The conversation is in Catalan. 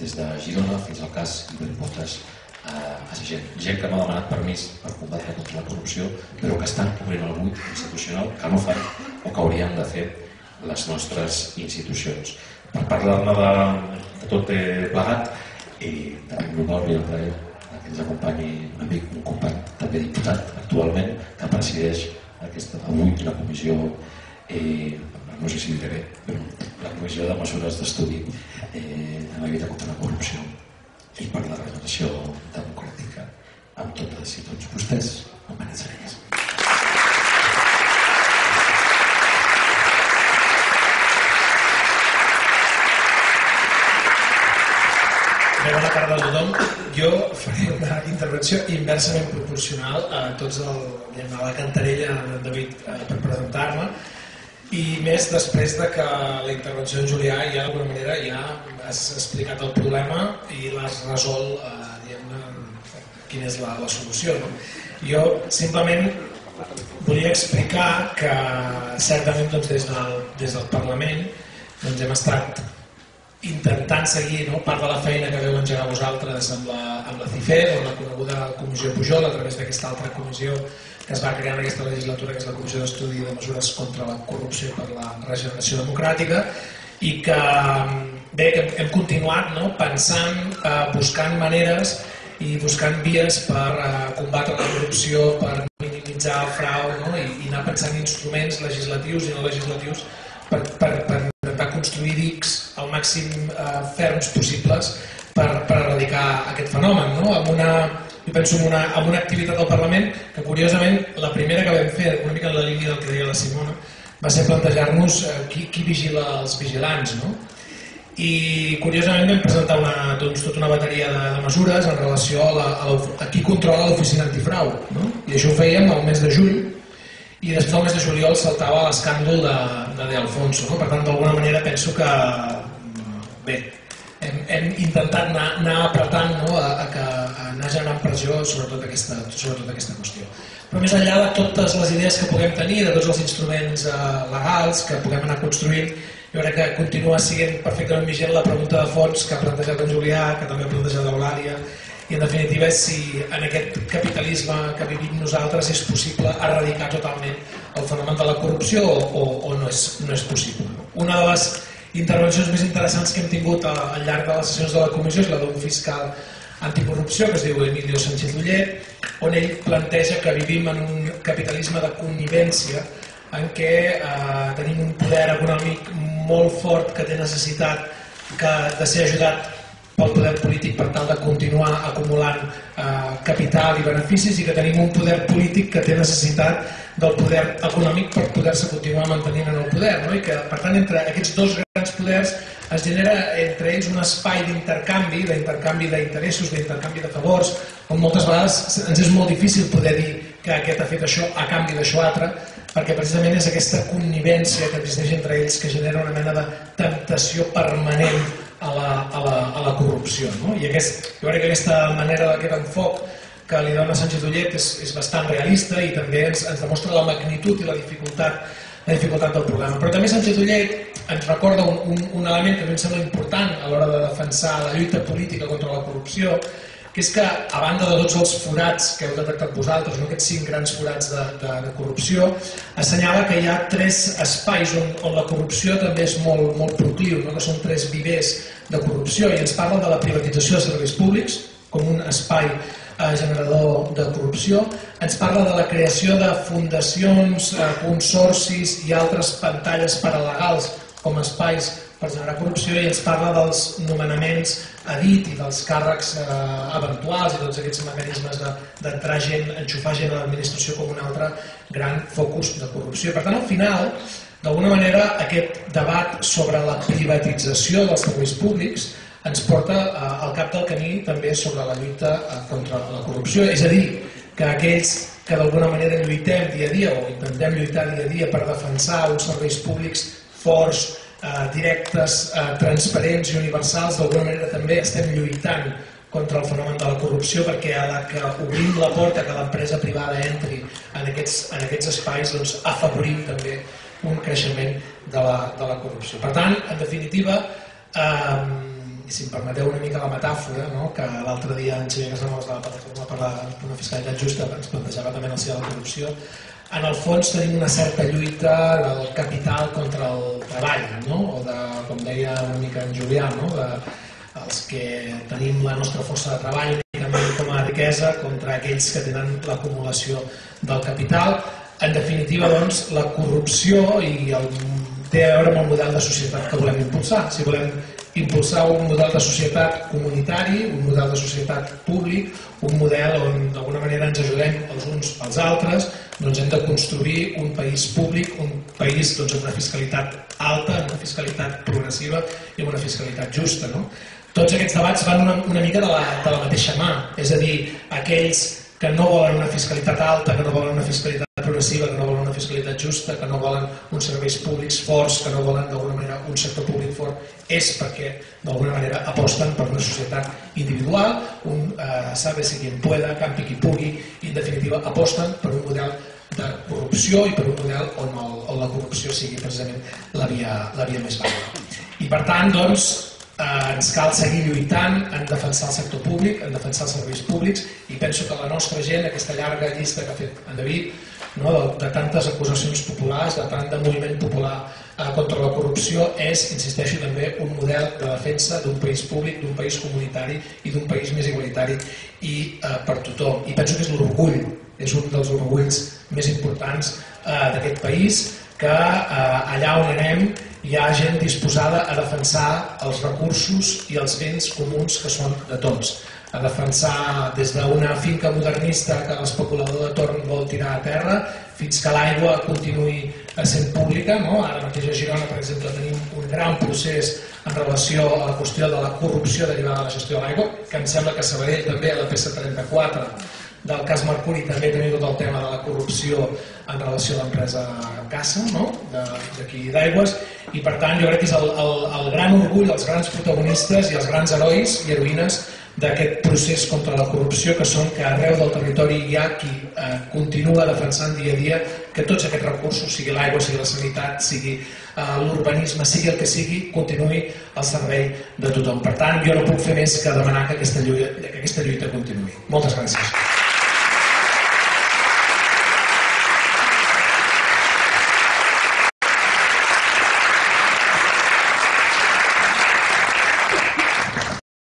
des de Girona fins al cas Iberpotes eh, a gent. Gent que no ha demanat permís per combatre contra la corrupció, però que estan cobrint el buit institucional que no fan o que haurien de fer les nostres institucions. Per parlar-ne de, de tot plegat, i tenim l'honor i el plaer que ens acompanyi un amic, un company, també diputat actualment, que presideix aquesta, avui la comissió eh, no sé si diré, però la Comissió de Mesures d'Estudi eh, en la lluita contra la corrupció i per la regeneració democràtica amb totes i tots vostès, companys Arenyes. Bé, bona tarda a tothom. Jo faré una intervenció inversament proporcional a tots el, a la cantarella de David eh, per presentar-me i més després de que la intervenció de Julià ja d'alguna manera ja has explicat el problema i l'has resolt eh, diguem quina és la, la solució. No? Jo simplement volia explicar que certament doncs, des, del, des del Parlament doncs, hem estat intentant seguir no, part de la feina que veu engegar vosaltres amb la, amb la CIFE, amb la coneguda Comissió Pujol, a través d'aquesta altra comissió que es va crear en aquesta legislatura, que és la Comissió d'Estudi de Mesures contra la Corrupció per la Regeneració Democràtica, i que bé, que hem continuat no, pensant, eh, buscant maneres i buscant vies per eh, combatre la corrupció, per minimitzar el frau no, i, i anar pensant instruments legislatius i no legislatius per, per, per màxim eh, ferms possibles per, per erradicar aquest fenomen. No? Amb una, jo penso en una, en una activitat del Parlament que curiosament la primera que vam fer, una mica en la línia del que deia la Simona, va ser plantejar-nos eh, qui, qui vigila els vigilants. No? I curiosament vam presentar una, doncs, tota una bateria de, de mesures en relació a, la, a, la, a qui controla l'oficina antifrau. No? I això ho fèiem al mes de juny i després del mes de juliol saltava l'escàndol de, de De Alfonso. No? Per tant, d'alguna manera penso que bé, hem, hem intentat anar, anar apretant no? a, a, que, a anar generant pressió sobretot aquesta, sobretot aquesta qüestió. Però més enllà de totes les idees que puguem tenir, de tots els instruments eh, legals que puguem anar construint, jo crec que continua sent perfectament vigent la pregunta de fons que ha plantejat en Julià, que també ha plantejat l'Eulàlia, i en definitiva és si en aquest capitalisme que vivim nosaltres és possible erradicar totalment el fenomen de la corrupció o, o no, és, no és possible. Una de les intervencions més interessants que hem tingut al llarg de les sessions de la comissió és la d'un fiscal anticorrupció que es diu Emilio Sánchez Ullet, on ell planteja que vivim en un capitalisme de connivència en què eh, tenim un poder econòmic molt fort que té necessitat que, de ser ajudat pel poder polític per tal de continuar acumulant eh, capital i beneficis i que tenim un poder polític que té necessitat del poder econòmic per poder-se continuar mantenint en el poder no? i que per tant entre aquests dos poders es genera entre ells un espai d'intercanvi, d'intercanvi d'interessos, d'intercanvi de favors, on moltes vegades ens és molt difícil poder dir que aquest ha fet això a canvi d'això altre, perquè precisament és aquesta connivència que existeix entre ells que genera una mena de temptació permanent a la, a la, a la corrupció. No? I aquest, jo crec que aquesta manera d'aquest enfoc que li dona Sánchez Ullet és, és bastant realista i també ens, ens demostra la magnitud i la dificultat, la dificultat del problema. Però també Sánchez Ullet ens recorda un, un, un element que a mi em sembla important a l'hora de defensar la lluita política contra la corrupció, que és que, a banda de tots els forats que heu detectat vosaltres, no, aquests cinc grans forats de, de, de corrupció, assenyala que hi ha tres espais on, on la corrupció també és molt, molt procliu, no? que són tres vivers de corrupció, i ens parla de la privatització de serveis públics com un espai eh, generador de corrupció, ens parla de la creació de fundacions, eh, consorcis i altres pantalles paralegals com espais per generar corrupció i ens parla dels nomenaments a dit i dels càrrecs eh, eventuals i tots aquests mecanismes d'entrar de, gent, enxufar gent a l'administració com un altre gran focus de corrupció. Per tant, al final, d'alguna manera, aquest debat sobre la privatització dels serveis públics ens porta eh, al cap del camí també sobre la lluita eh, contra la corrupció. És a dir, que aquells que d'alguna manera lluitem dia a dia o intentem lluitar dia a dia per defensar uns serveis públics forts, eh, directes, eh, transparents i universals, d'alguna manera també estem lluitant contra el fenomen de la corrupció perquè a la que obrim la porta que l'empresa privada entri en aquests, en aquests espais doncs afavorim també un creixement de la, de la corrupció. Per tant, en definitiva, eh, si em permeteu una mica la metàfora, no? que l'altre dia en Xavier Casanovas de la plataforma per la, una fiscalitat justa ens plantejava també en el si de la corrupció, en el fons tenim una certa lluita del capital contra el treball, no? o de, com deia una mica en Julià, no? de, els que tenim la nostra força de treball únicament com a riquesa contra aquells que tenen l'acumulació del capital. En definitiva, doncs, la corrupció i el, té a veure amb el model de societat que volem impulsar. Si volem impulsar un model de societat comunitari, un model de societat públic, un model on d'alguna manera ens ajudem els uns als altres, doncs hem de construir un país públic, un país doncs, amb una fiscalitat alta, amb una fiscalitat progressiva i amb una fiscalitat justa. No? Tots aquests debats van una, una mica de la, de la mateixa mà, és a dir, aquells que no volen una fiscalitat alta, que no volen una fiscalitat progressiva, que no volen una fiscalitat justa, que no volen uns serveis públics forts, que no volen d'alguna manera un sector públic fort, és perquè d'alguna manera aposten per una societat individual, un eh, sabe si quien pueda, campi qui pugui, i en definitiva aposten per un model de corrupció i per un model on, el, on la corrupció sigui precisament la via, la via més vàlida. I per tant, doncs, eh, ens cal seguir lluitant en defensar el sector públic, en defensar els serveis públics i penso que la nostra gent, aquesta llarga llista que ha fet en David, no, de, de tantes acusacions populars, de tant de moviment popular eh, contra la corrupció, és, insisteixo, també un model de defensa d'un país públic, d'un país comunitari i d'un país més igualitari i eh, per tothom. I penso que és l'orgull, és un dels orgulls més importants eh, d'aquest país, que eh, allà on anem hi ha gent disposada a defensar els recursos i els béns comuns que són de tots a defensar des d'una finca modernista que l'especulador de torn vol tirar a terra fins que l'aigua continuï sent pública. No? Ara mateix a Girona, per exemple, tenim un gran procés en relació a la qüestió de la corrupció derivada de la gestió de l'aigua, que em sembla que Sabadell també a la PC34 del cas Mercuri també tenim tot el tema de la corrupció en relació a l'empresa Cassa, no? d'aquí d'aigües, i per tant jo crec que és el, el, el gran orgull, els grans protagonistes i els grans herois i heroïnes d'aquest procés contra la corrupció que són que arreu del territori hi ha qui eh, continua defensant dia a dia que tots aquests recursos, sigui l'aigua, sigui la sanitat, sigui eh, l'urbanisme, sigui el que sigui, continuï al servei de tothom. Per tant, jo no puc fer més que demanar que aquesta lluita, que aquesta lluita continuï. Moltes gràcies.